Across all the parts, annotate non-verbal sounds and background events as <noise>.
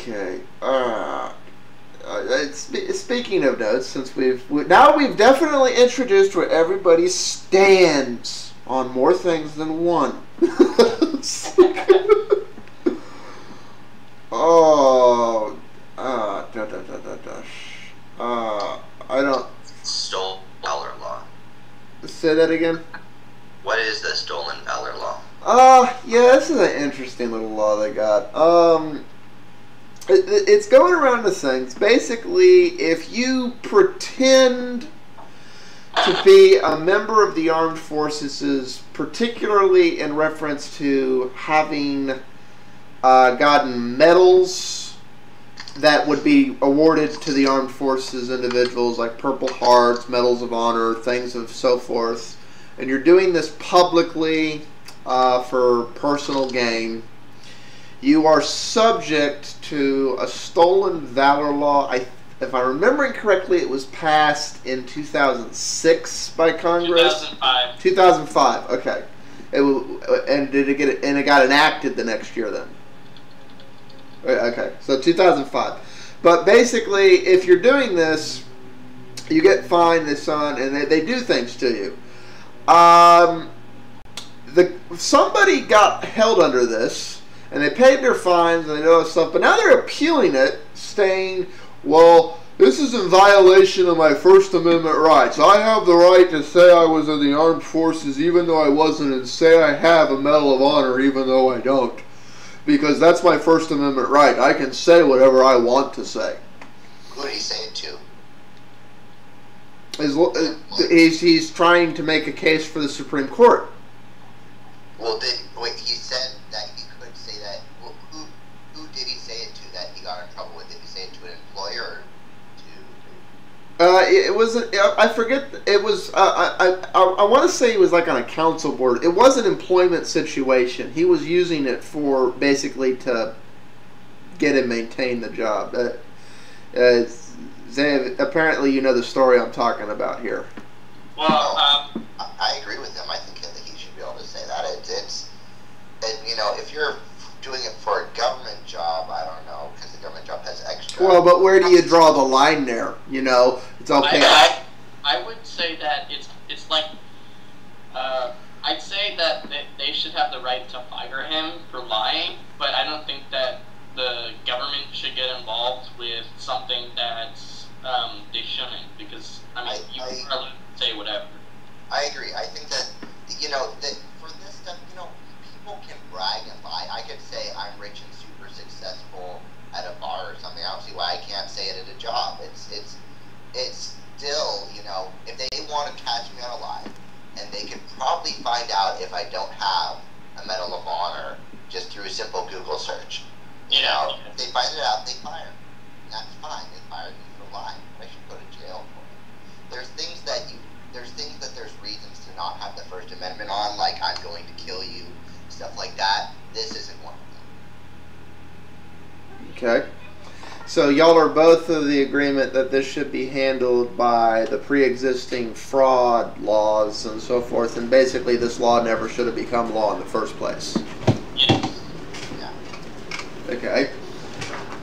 Okay. Uh, uh, speaking of notes, since we've we, now we've definitely introduced where everybody stands on more things than one. <laughs> oh, uh, da, da, da, da, da. Uh, I don't. Stolen valor law. Say that again. What is the stolen valor law? Uh, yeah, this is an interesting little law they got. Um, it's going around the things. Basically, if you pretend to be a member of the armed forces, particularly in reference to having uh, gotten medals that would be awarded to the armed forces individuals, like Purple Hearts, Medals of Honor, things of so forth, and you're doing this publicly uh, for personal gain, you are subject to a stolen valor law. I, if I'm remembering correctly, it was passed in 2006 by Congress. 2005. 2005. Okay. It, and did it get and it got enacted the next year then. Okay, so 2005. But basically, if you're doing this, you get fined this on, and they, they do things to you. Um, the somebody got held under this, and they paid their fines and they know stuff. But now they're appealing it, saying, "Well, this is in violation of my First Amendment rights. I have the right to say I was in the armed forces even though I wasn't, and say I have a Medal of Honor even though I don't." Because that's my First Amendment right. I can say whatever I want to say. Who did he say it to? He's, uh, he's trying to make a case for the Supreme Court. Well, did, wait, he said that he could say that. Well, who who did he say it to that he got in trouble with? Did he say it to an employer or to? Uh, it, wasn't. I forget. It was. Uh, I I, I want to say he was like on a council board. It was an employment situation. He was using it for basically to get and maintain the job. Uh, uh, Zay, apparently you know the story I'm talking about here. Well, um, I agree with him. I think that. It, it's, and you know, if you're doing it for a government job, I don't know, because the government job has extra. Well, but where do you draw the line there? You know, it's okay. I, I, I would say that it's it's like. Uh, I'd say that they should have the right to fire him for lying, but I don't think that the government should get involved with something that um, they shouldn't, because I mean, I, you I, can say whatever. I agree. I think that you know that for this stuff, you know, people can brag and lie. I could say I'm rich and super successful at a bar or something. I don't see why I can't say it at a job. It's it's it's still, you know, if they want to catch me on a lie, and they can probably find out if I don't have a Medal of Honor just through a simple Google search. You know, if they find it out, they fire me. And that's fine. They fired me for lying. I should go to jail for it. There's things that you, there's things that there's reasons not have the First Amendment on, like I'm going to kill you, stuff like that. This isn't one of them. Okay. So y'all are both of the agreement that this should be handled by the pre-existing fraud laws and so forth, and basically this law never should have become law in the first place. Yeah. Okay.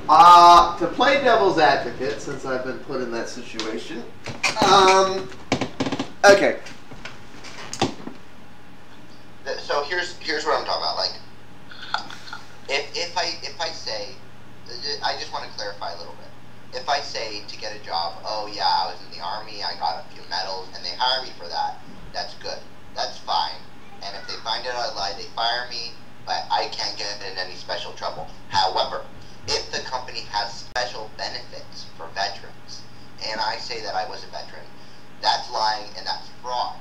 Uh, to play devil's advocate, since I've been put in that situation, um, okay, so here's here's what I'm talking about. Like, if if I if I say, I just want to clarify a little bit. If I say to get a job, oh yeah, I was in the army, I got a few medals, and they hire me for that, that's good. That's fine. And if they find out I lied, they fire me, but I can't get in any special trouble. However, if the company has special benefits for veterans, and I say that I was a veteran, that's lying and that's fraud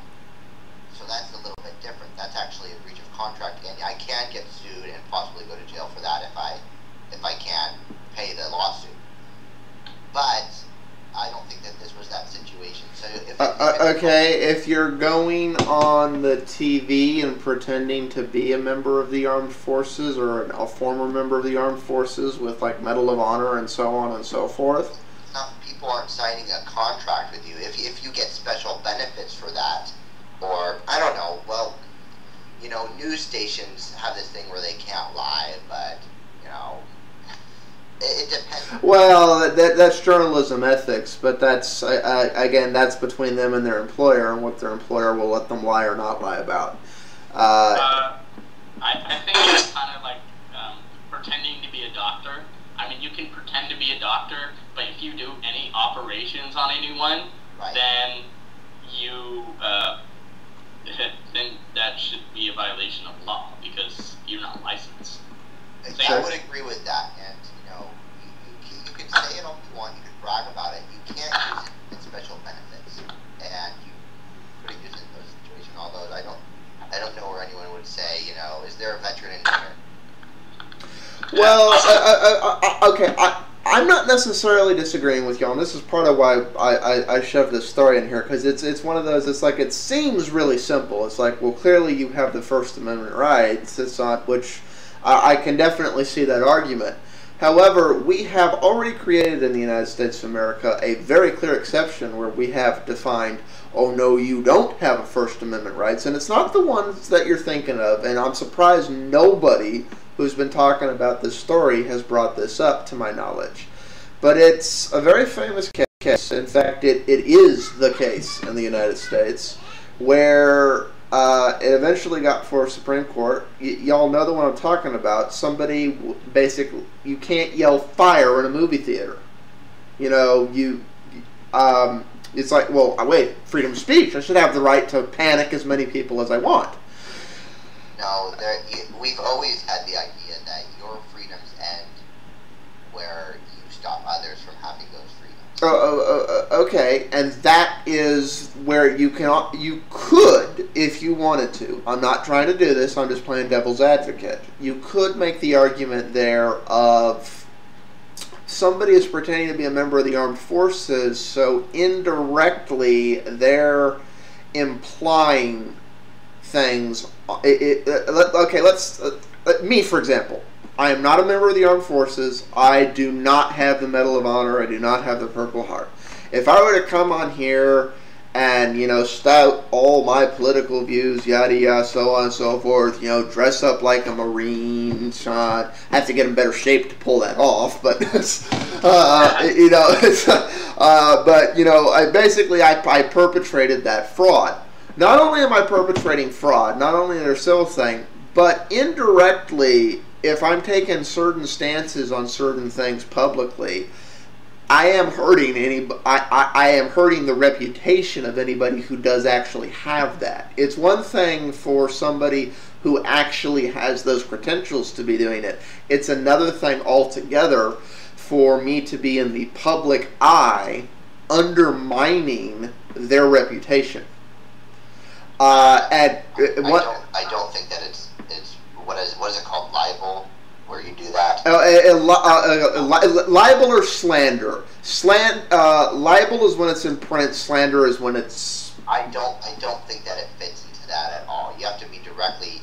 so that's a little bit different. That's actually a breach of contract, and I can get sued and possibly go to jail for that if I if I can't pay the lawsuit. But I don't think that this was that situation. So if, uh, uh, okay, if you're going on the TV and pretending to be a member of the armed forces or a former member of the armed forces with like Medal of Honor and so on and so forth. Not people aren't signing a contract with you. If if you get special benefits for that, or I don't know. Well, you know, news stations have this thing where they can't lie, but you it, it Well, that, that's journalism ethics, but that's I, I, again that's between them and their employer, and what their employer will let them lie or not lie about. Uh, Uh, I, I think it's kind of like um, pretending to be a doctor. I mean, you can pretend to be a doctor, but if you do any operations on anyone, Right. then you uh, then that should be a violation of law because you're not licensed. I would agree with that, and you know, you, you, you can say it all you want, you can brag about it. You can't use it in special benefits, and you couldn't use it in those situations. Although I don't, I don't know where anyone would say, you know, is there a veteran in here? <laughs> Well, okay, I, I'm not necessarily disagreeing with y'all, and this is part of why I, I, I shoved this story in here, because it's, it's one of those, it's like, it seems really simple. It's like, well, clearly you have the First Amendment rights, it's not, which I, I can definitely see that argument. However, we have already created in the United States of America a very clear exception where we have defined, oh no, you don't have a First Amendment rights, and it's not the ones that you're thinking of, and I'm surprised nobody who's been talking about this story has brought this up to my knowledge. But it's a very famous case. In fact, it, it is the case in the United States where uh, it eventually got before Supreme Court. Y- y'all know the one I'm talking about. Somebody basically, you can't yell fire in a movie theater. You know, you. Um, it's like, well, wait, freedom of speech. I should have the right to panic as many people as I want. No, there. We've always had the idea that your freedoms end where you stop others from having those freedoms. Oh, oh, oh, oh okay, and that is where you can you could, if you wanted to. I'm not trying to do this. I'm just playing devil's advocate. You could make the argument there of somebody is pretending to be a member of the armed forces, so indirectly they're implying things. It, it, uh, okay, let's uh, uh, me for example. I am not a member of the armed forces. I do not have the Medal of Honor. I do not have the Purple Heart. If I were to come on here and you know spout all my political views, yada yada, so on and so forth, you know, dress up like a Marine, shot, I have to get in better shape to pull that off, but <laughs> uh, you know, <laughs> uh, but you know, I basically I, I perpetrated that fraud. Not only am I perpetrating fraud, not only their civil thing, but indirectly, if I'm taking certain stances on certain things publicly, I am hurting any. I, I, I am hurting the reputation of anybody who does actually have that. It's one thing for somebody who actually has those credentials to be doing it. It's another thing altogether for me to be in the public eye, undermining their reputation. Uh, and uh, I what? don't. I don't think that it's it's what is what is it called libel, where you do that. Uh, uh, li- uh, uh, li- libel or slander? Slan- uh, libel is when it's in print. Slander is when it's. I don't. I don't think that it fits into that at all. You have to be directly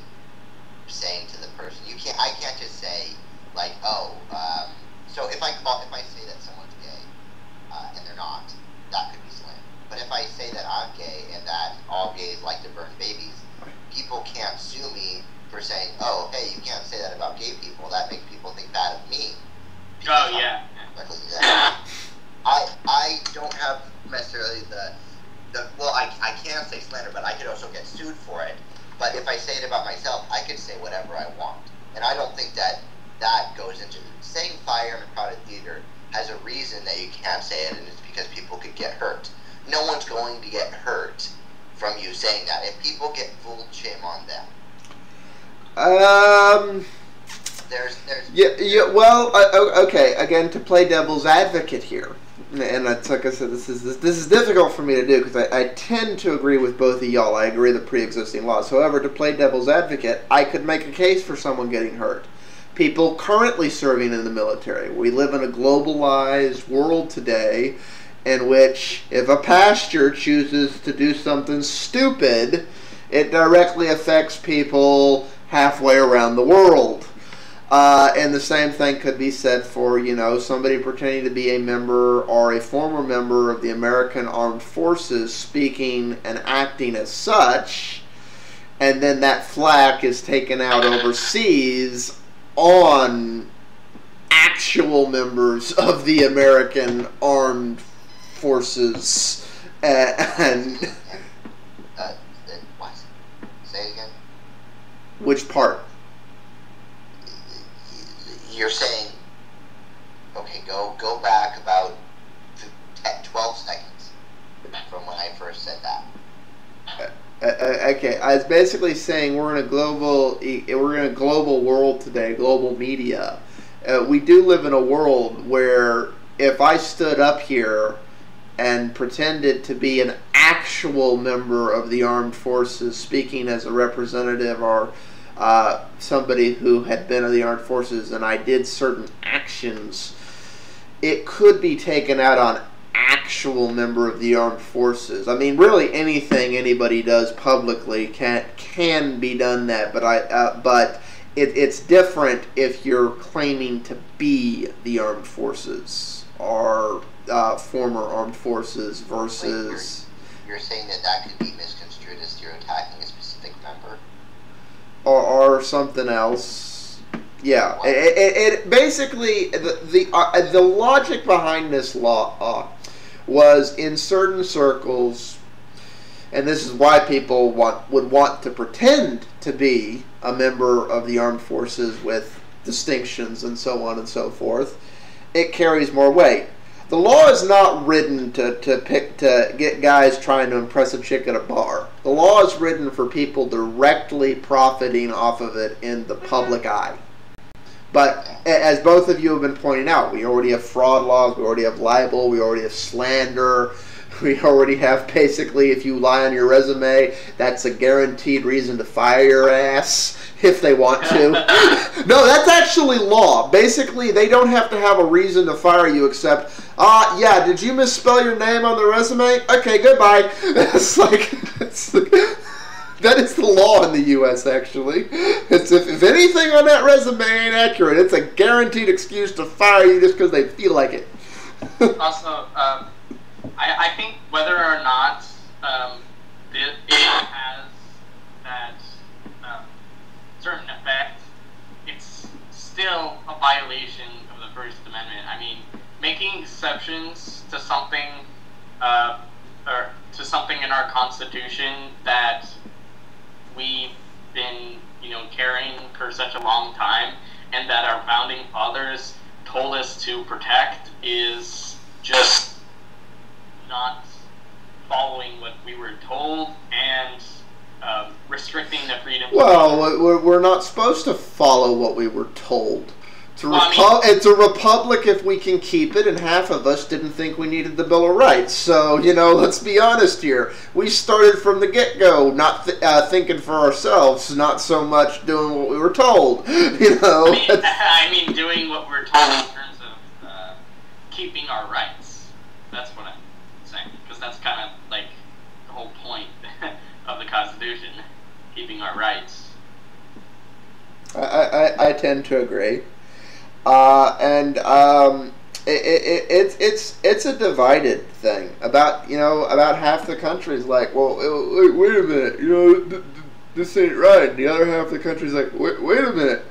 saying to the person. You can't. I can't just say like, oh. Um, so if I call, if I say that someone's gay, uh, and they're not, that could be slander. But if I say that I'm gay and that gays like to burn babies, people can't sue me for saying, oh, hey, you can't say that about gay people. That makes people think bad of me. Oh yeah. Because. <laughs> I I don't have necessarily the the well I, I can say slander, but I could also get sued for it. But if I say it about myself, I can say whatever I want, and I don't think that that goes into saying fire in a crowded theater has a reason that you can't say it, and it's because people could get hurt. No one's going to get hurt from you saying that. If people get fooled, shame on them. Um. There's there's Yeah. Yeah. Well. Uh, okay. Again, to play devil's advocate here, and that's like I said, this is this, this is difficult for me to do because I, I tend to agree with both of y'all. I agree with the pre-existing laws. However, to play devil's advocate, I could make a case for someone getting hurt. People currently serving in the military. We live in a globalized world today in which if a pastor chooses to do something stupid, it directly affects people halfway around the world. Uh, and the same thing could be said for, you know, somebody pretending to be a member or a former member of the American Armed Forces speaking and acting as such, and then that flack is taken out overseas on actual members of the American armed forces. Forces and Uh, uh, what? Say it again. which part? You're saying, okay, go go back about 10, 12 seconds from when I first said that. Uh, uh, okay, I was basically saying we're in a global we're in a global world today, global media. Uh, we do live in a world where if I stood up here and pretended to be an actual member of the armed forces, speaking as a representative or uh, somebody who had been in the armed forces, and I did certain actions, it could be taken out on actual member of the armed forces. I mean, really, anything anybody does publicly can can be done that, but I uh, but it, it's different if you're claiming to be the armed forces or uh, former armed forces versus You're saying that that could be misconstrued as you're attacking a specific member. or, or something else. Yeah, it, it, it basically the the uh, the logic behind this law uh, was in certain circles, and this is why people want would want to pretend to be a member of the armed forces with distinctions and so on and so forth. It carries more weight. The law is not written to, to pick to get guys trying to impress a chick at a bar. The law is written for people directly profiting off of it in the public eye. But as both of you have been pointing out, we already have fraud laws, we already have libel, we already have slander, <laughs> we already have basically if you lie on your resume, that's a guaranteed reason to fire your ass <laughs> if they want to. <laughs> no, that's actually law. Basically, they don't have to have a reason to fire you except, uh, yeah, did you misspell your name on the resume? Okay, goodbye. <laughs> It's like, it's like that is the law in the U.S. Actually, it's if, if anything on that resume ain't accurate, it's a guaranteed excuse to fire you just because they feel like it. <laughs> also, um, I, I think whether or not um, it, it has that um, certain effect, it's still a violation of the First Amendment. I mean, making exceptions to something, uh, or to something in our Constitution that we've been, you know, carrying for such a long time, and that our founding fathers told us to protect, is just not following what we were told and um, restricting the freedom. Well, we're, we're not supposed to follow what we were told. It's a, Well, I mean- it's a republic if we can keep it, and half of us didn't think we needed the Bill of Rights. So, you know, <laughs> let's be honest here. We started from the get go, not th- uh, thinking for ourselves, not so much doing what we were told. <laughs> You know? I mean, <laughs> I mean, doing what we're told in terms of uh, keeping our rights. That's what I'm saying, because that's kind of like the whole point of the Constitution, keeping our rights. I, I, I tend to agree. Uh, and um, it, it, it's it's it's a divided thing. About you know about half the country is like, well, wait, wait a minute, you know, th- th- this ain't right. And the other half of the country is like, wait, wait a minute,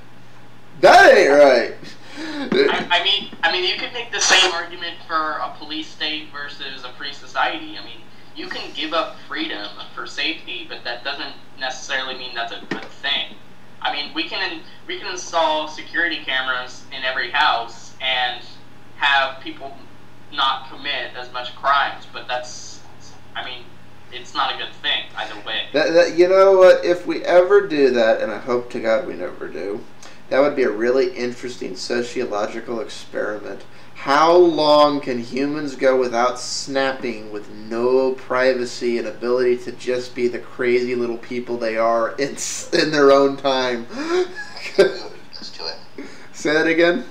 that ain't right. I, I mean, I mean, you could make the same argument for a police state versus a free society. I mean, you can give up freedom for safety, but that doesn't necessarily mean that's a good thing. I mean, we can we can install security cameras in every house and have people not commit as much crimes, but that's, I mean, it's not a good thing either way. That, that, you know what? If we ever do that, and I hope to God we never do, that would be a really interesting sociological experiment. How long can humans go without snapping with no privacy and ability to just be the crazy little people they are in, <laughs> in their own time? Adjust to it. Say that again?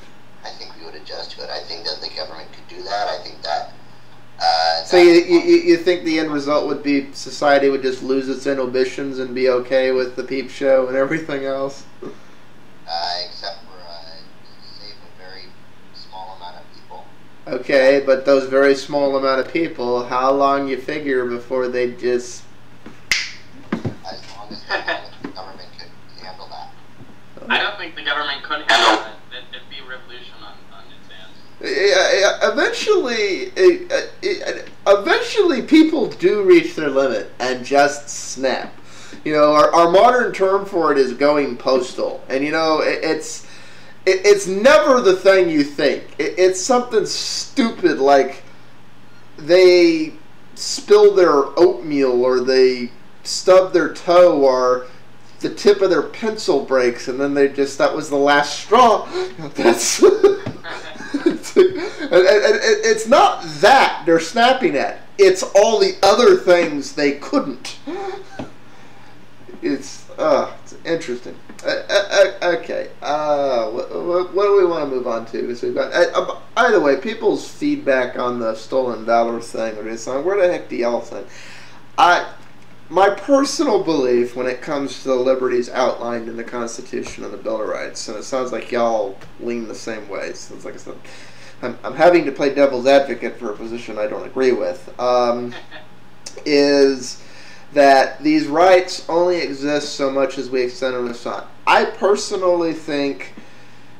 I think we would adjust to it. I think that the government could do that. I think that. Uh, So you, you, you you think the end result would be society would just lose its inhibitions and be okay with the peep show and everything else? uh, except for uh, save a very small amount of people. Okay, but those very small amount of people, how long you figure before they just As long as the government could handle that. I don't think the government could handle it. It- It'd be a revolution on, on its eventually, it, uh, it, eventually, people do reach their limit and just snap. You know, our, our modern term for it is going postal, and you know, it, it's it, it's never the thing you think. It, it's something stupid like they spill their oatmeal or they stub their toe or the tip of their pencil breaks and then they just that was the last straw. <laughs> That's <laughs> it's, not that they're snapping at. It's all the other things they couldn't. It's uh it's interesting. Uh okay uh what, what, do we want to move on to because we've got uh, by the way people's feedback on the stolen valor thing or this song. where the heck do y'all think i my personal belief when it comes to the liberties outlined in the Constitution and the Bill of Rights, and it sounds like y'all lean the same way. So it's like I'm, I'm having to play devil's advocate for a position I don't agree with. Um, is that these rights only exist so much as we extend them to I personally think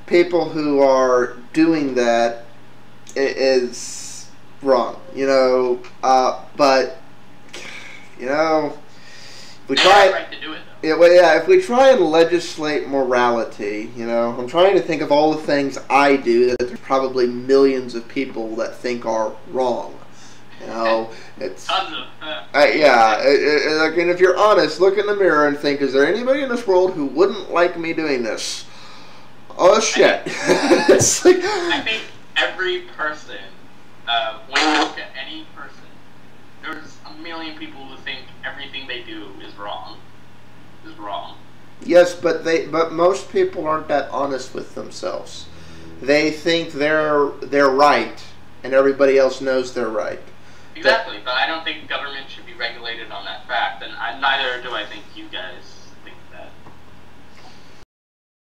people who are doing that is wrong. You know, uh, but you know, if we try. Right it, yeah, well, yeah. If we try and legislate morality, you know, I'm trying to think of all the things I do that there's probably millions of people that think are wrong. You know, it's tons of. Uh, yeah. It, it, like, and if you're honest, look in the mirror and think: Is there anybody in this world who wouldn't like me doing this? Oh shit! <laughs> it's like I think every person, uh, when you look at any person, there's a million people who think everything they do is wrong. Is wrong. Yes, but they but most people aren't that honest with themselves. They think they're they're right, and everybody else knows they're right. Exactly, but I don't think government should be regulated on that fact, and I, neither do I think you guys